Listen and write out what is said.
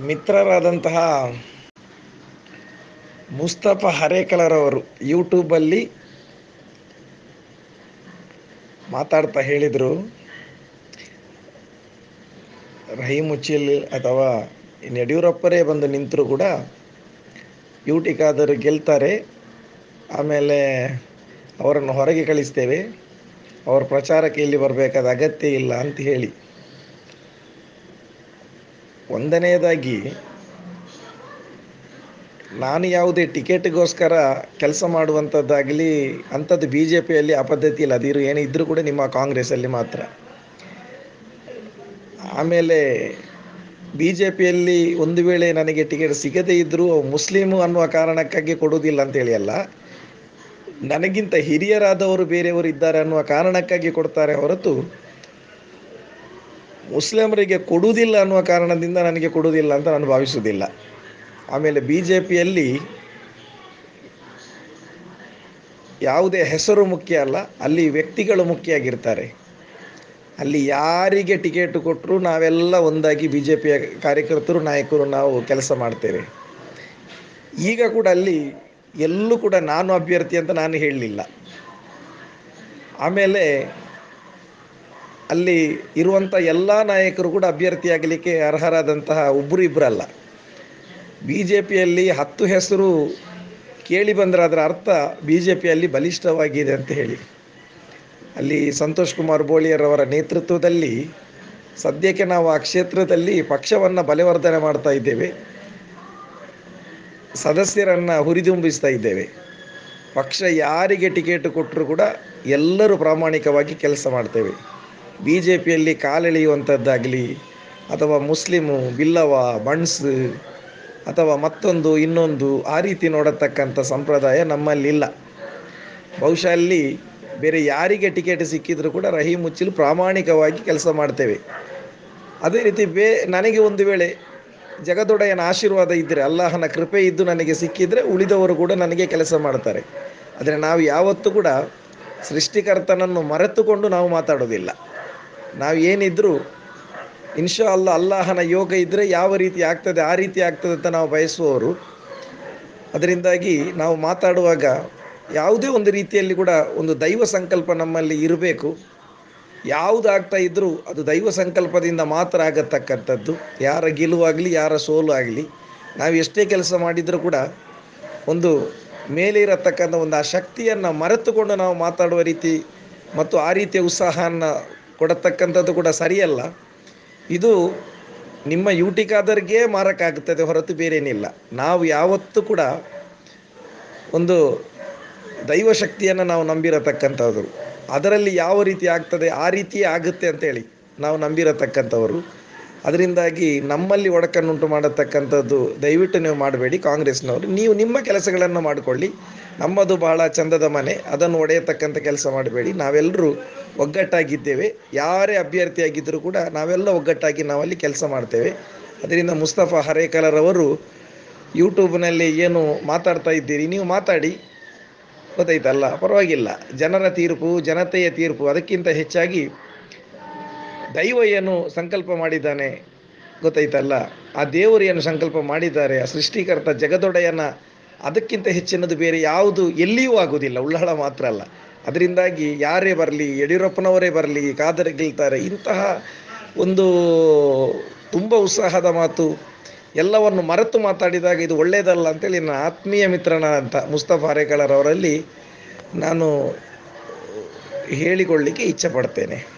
ಮಿತ್ರರಾದಂತಹ ಮುಸ್ತಫ ಹರೇಕಲರವರು ಯೂಟ್ಯೂಬಲ್ಲಿ ಮಾತಾಡ್ತಾ ಹೇಳಿದರು ರಹೀಮುಚಿಲ್ ಅಥವಾ ಇನ್ನು ಯಡಿಯೂರಪ್ಪರೇ ಬಂದು ನಿಂತರೂ ಕೂಡ ಯೂಟಿಗಾದರೂ ಗೆಲ್ತಾರೆ. ಆಮೇಲೆ ಅವರನ್ನು ಹೊರಗೆ ಕಳಿಸ್ತೇವೆ. ಅವರ ಪ್ರಚಾರಕ್ಕೆ ಇಲ್ಲಿ ಬರಬೇಕಾದ ಅಗತ್ಯ ಇಲ್ಲ ಅಂತ ಹೇಳಿ. ಒಂದನೆಯದಾಗಿ, ನಾನು ಯಾವುದೇ ಟಿಕೆಟ್ಗೋಸ್ಕರ ಕೆಲಸ ಮಾಡುವಂಥದ್ದಾಗಲಿ, ಅಂಥದ್ದು ಬಿ ಜೆ ಪಿಯಲ್ಲಿ ಆ ಪದ್ಧತಿ ಇಲ್ಲ ಅದಿರು ಇದ್ದರೂ ಕೂಡ ನಿಮ್ಮ ಕಾಂಗ್ರೆಸ್ಸಲ್ಲಿ ಮಾತ್ರ. ಆಮೇಲೆ ಬಿ ಜೆ ಪಿಯಲ್ಲಿ ಒಂದು ವೇಳೆ ನನಗೆ ಟಿಕೆಟ್ ಸಿಗದೇ ಇದ್ದರೂ ಮುಸ್ಲಿಮು ಅನ್ನುವ ಕಾರಣಕ್ಕಾಗಿ ಕೊಡುವುದಿಲ್ಲ ಅಂತೇಳಿ ಅಲ್ಲ, ನನಗಿಂತ ಹಿರಿಯರಾದವರು ಬೇರೆಯವರು ಇದ್ದಾರೆ ಅನ್ನುವ ಕಾರಣಕ್ಕಾಗಿ ಕೊಡ್ತಾರೆ ಹೊರತು ಮುಸ್ಲಿಮರಿಗೆ ಕೊಡುವುದಿಲ್ಲ ಅನ್ನುವ ಕಾರಣದಿಂದ ನನಗೆ ಕೊಡುವುದಿಲ್ಲ ಅಂತ ನಾನು ಭಾವಿಸುವುದಿಲ್ಲ. ಆಮೇಲೆ ಬಿ ಜೆ ಪಿಯಲ್ಲಿ ಯಾವುದೇ ಹೆಸರು ಮುಖ್ಯ ಅಲ್ಲ, ಅಲ್ಲಿ ವ್ಯಕ್ತಿಗಳು ಮುಖ್ಯ ಆಗಿರ್ತಾರೆ ಅಲ್ಲಿ ಯಾರಿಗೆ ಟಿಕೆಟ್ ಕೊಟ್ಟರು ನಾವೆಲ್ಲ ಒಂದಾಗಿ ಬಿ ಜೆ ಪಿಯ ಕಾರ್ಯಕರ್ತರು, ನಾಯಕರು ನಾವು ಕೆಲಸ ಮಾಡ್ತೇವೆ. ಈಗ ಕೂಡ ಅಲ್ಲಿ ಎಲ್ಲೂ ಕೂಡ ನಾನು ಅಭ್ಯರ್ಥಿ ಅಂತ ನಾನು ಹೇಳಲಿಲ್ಲ. ಆಮೇಲೆ ಅಲ್ಲಿ ಇರುವಂಥ ಎಲ್ಲ ನಾಯಕರು ಕೂಡ ಅಭ್ಯರ್ಥಿಯಾಗಲಿಕ್ಕೆ ಅರ್ಹರಾದಂತಹ ಒಬ್ಬರು ಇಬ್ಬರಲ್ಲ ಬಿ ಜೆ ಪಿಯಲ್ಲಿ ಹತ್ತು ಹೆಸರು ಕೇಳಿ ಬಂದರೆ ಅದರ ಅರ್ಥ ಬಿ ಜೆ ಪಿಯಲ್ಲಿ ಬಲಿಷ್ಠವಾಗಿದೆ ಅಂತ ಹೇಳಿ. ಅಲ್ಲಿ ಸಂತೋಷ್ ಕುಮಾರ್ ಬೋಳಿಯರವರ ನೇತೃತ್ವದಲ್ಲಿ ಸದ್ಯಕ್ಕೆ ನಾವು ಆ ಕ್ಷೇತ್ರದಲ್ಲಿ ಪಕ್ಷವನ್ನು ಬಲವರ್ಧನೆ ಮಾಡ್ತಾ ಇದ್ದೇವೆ. ಸದಸ್ಯರನ್ನು ಹುರಿದುಂಬಿಸ್ತಾ ಇದ್ದೇವೆ. ಪಕ್ಷ ಯಾರಿಗೆ ಟಿಕೆಟ್ ಕೊಟ್ಟರು ಕೂಡ ಎಲ್ಲರೂ ಪ್ರಾಮಾಣಿಕವಾಗಿ ಕೆಲಸ ಮಾಡ್ತೇವೆ. ಬಿ ಜೆ ಪಿಯಲ್ಲಿ ಕಾಲೆಳೆಯುವಂಥದ್ದಾಗಲಿ, ಅಥವಾ ಮುಸ್ಲಿಮು, ಬಿಲ್ಲವ, ಬಣ್ಸ್, ಅಥವಾ ಮತ್ತೊಂದು, ಇನ್ನೊಂದು, ಆ ರೀತಿ ನೋಡತಕ್ಕಂಥ ಸಂಪ್ರದಾಯ ನಮ್ಮಲ್ಲಿಲ್ಲ. ಬಹುಶಃ ಅಲ್ಲಿ ಬೇರೆ ಯಾರಿಗೆ ಟಿಕೆಟ್ ಸಿಕ್ಕಿದರೂ ಕೂಡ ರಹಿ ಮುಚ್ಚಿಲು ಪ್ರಾಮಾಣಿಕವಾಗಿ ಕೆಲಸ ಮಾಡ್ತೇವೆ. ಅದೇ ರೀತಿ ಬೇ, ನನಗೆ ಒಂದು ವೇಳೆ ಜಗದೊಡೆಯನ ಆಶೀರ್ವಾದ ಇದ್ದರೆ ಅಲ್ಲಾಹನ ಕೃಪೆ ಇದ್ದು ನನಗೆ ಸಿಕ್ಕಿದರೆ ಉಳಿದವರು ಕೂಡ ನನಗೆ ಕೆಲಸ ಮಾಡ್ತಾರೆ. ಆದರೆ ನಾವು ಯಾವತ್ತೂ ಕೂಡ ಸೃಷ್ಟಿಕರ್ತನನ್ನು ಮರೆತುಕೊಂಡು ನಾವು ಮಾತಾಡೋದಿಲ್ಲ. ನಾವು ಏನಿದ್ರು ಇನ್ಶಾ ಅಲ್ಲ ಅಲ್ಲಾಹನ ಯೋಗ ಇದ್ದರೆ ಯಾವ ರೀತಿ ಆಗ್ತದೆ, ಆ ರೀತಿ ಆಗ್ತದೆ ಅಂತ ನಾವು ಬಯಸುವವರು. ಅದರಿಂದಾಗಿ ನಾವು ಮಾತಾಡುವಾಗ ಯಾವುದೇ ಒಂದು ರೀತಿಯಲ್ಲಿ ಕೂಡ ಒಂದು ದೈವ ಸಂಕಲ್ಪ ನಮ್ಮಲ್ಲಿ ಇರಬೇಕು. ಯಾವುದಾಗ್ತಾ ಇದ್ದರೂ ಅದು ದೈವ ಸಂಕಲ್ಪದಿಂದ ಮಾತ್ರ ಆಗತಕ್ಕಂಥದ್ದು. ಯಾರ ಗೆಲುವಾಗಲಿ ಯಾರ ಸೋಲು ಆಗಲಿ. ನಾವು ಎಷ್ಟೇ ಕೆಲಸ ಮಾಡಿದರೂ ಕೂಡ ಒಂದು ಮೇಲೆ ಇರತಕ್ಕಂಥ ಒಂದು ಆ ಶಕ್ತಿಯನ್ನು ಮರೆತುಕೊಂಡು ನಾವು ಮಾತಾಡುವ ರೀತಿ ಮತ್ತು ಆ ರೀತಿಯ ಉತ್ಸಾಹವನ್ನು ಕೊಡತಕ್ಕಂಥದ್ದು ಕೂಡ ಸರಿಯಲ್ಲ. ಇದು ನಿಮ್ಮ ಯೂಟಿಕಾದರಿಗೆ ಮಾರಕ್ಕಾಗುತ್ತದೆ ಹೊರತು ಬೇರೇನಿಲ್ಲ. ನಾವು ಯಾವತ್ತೂ ಕೂಡ ಒಂದು ದೈವಶಕ್ತಿಯನ್ನು ನಾವು ನಂಬಿರತಕ್ಕಂಥದ್ದು ಅದರಲ್ಲಿ ಯಾವ ರೀತಿ ಆಗ್ತದೆ ಆ ರೀತಿ ಆಗುತ್ತೆ ಅಂತೇಳಿ ನಾವು ನಂಬಿರತಕ್ಕಂಥವರು. ಅದರಿಂದಾಗಿ ನಮ್ಮಲ್ಲಿ ಒಡಕನ್ನುಂಟು ಮಾಡತಕ್ಕಂಥದ್ದು ದಯವಿಟ್ಟು ನೀವು ಮಾಡಬೇಡಿ ಕಾಂಗ್ರೆಸ್ನವರು. ನೀವು ನಿಮ್ಮ ಕೆಲಸಗಳನ್ನು ಮಾಡಿಕೊಳ್ಳಿ. ನಮ್ಮದು ಬಹಳ ಚಂದದ ಮನೆ. ಅದನ್ನು ಒಡೆಯತಕ್ಕಂಥ ಕೆಲಸ ಮಾಡಬೇಡಿ. ನಾವೆಲ್ಲರೂ ಒಗ್ಗಟ್ಟಾಗಿದ್ದೇವೆ. ಯಾರೇ ಅಭ್ಯರ್ಥಿಯಾಗಿದ್ದರೂ ಕೂಡ ನಾವೆಲ್ಲ ಒಗ್ಗಟ್ಟಾಗಿ ನಾವಲ್ಲಿ ಕೆಲಸ ಮಾಡ್ತೇವೆ. ಅದರಿಂದ ಮುಸ್ತಫಾ ಹರೇಕಲರವರು ಯೂಟ್ಯೂಬ್ನಲ್ಲಿ ಏನು ಮಾತಾಡ್ತಾ ಇದ್ದೀರಿ? ನೀವು ಮಾತಾಡಿ. ಗೊತ್ತಾಯ್ತಲ್ಲ? ಪರವಾಗಿಲ್ಲ. ಜನರ ತೀರ್ಪು, ಜನತೆಯ ತೀರ್ಪು, ಅದಕ್ಕಿಂತ ಹೆಚ್ಚಾಗಿ ದೈವ ಏನು ಸಂಕಲ್ಪ ಮಾಡಿದ್ದಾನೆ ಗೊತ್ತಾಯ್ತಲ್ಲ? ಆ ದೇವರು ಏನು ಸಂಕಲ್ಪ ಮಾಡಿದ್ದಾರೆ, ಆ ಸೃಷ್ಟಿಕರ್ತ ಜಗದೊಡೆಯನ ಅದಕ್ಕಿಂತ ಹೆಚ್ಚಿನದು ಬೇರೆ ಯಾವುದು ಎಲ್ಲಿಯೂ ಆಗುವುದಿಲ್ಲ, ಉಳ್ಳಾಳ ಮಾತ್ರ ಅಲ್ಲ. ಅದರಿಂದಾಗಿ ಯಾರೇ ಬರಲಿ, ಯಡಿಯೂರಪ್ಪನವರೇ ಬರಲಿ, ಕಾದರೆ ಗೆಲ್ತಾರೆ, ಇಂತಹ ಒಂದು ತುಂಬ ಉತ್ಸಾಹದ ಮಾತು, ಎಲ್ಲವನ್ನು ಮರೆತು ಮಾತಾಡಿದಾಗ ಇದು ಒಳ್ಳೆಯದಲ್ಲ ಅಂತೇಳಿ ನನ್ನ ಆತ್ಮೀಯ ಮಿತ್ರನ ಅಂತ ಮುಸ್ತಫಾ ಅರೇಕಳರವರಲ್ಲಿ ನಾನು ಹೇಳಿಕೊಳ್ಳಿಕ್ಕೆ ಇಚ್ಛೆ ಪಡ್ತೇನೆ.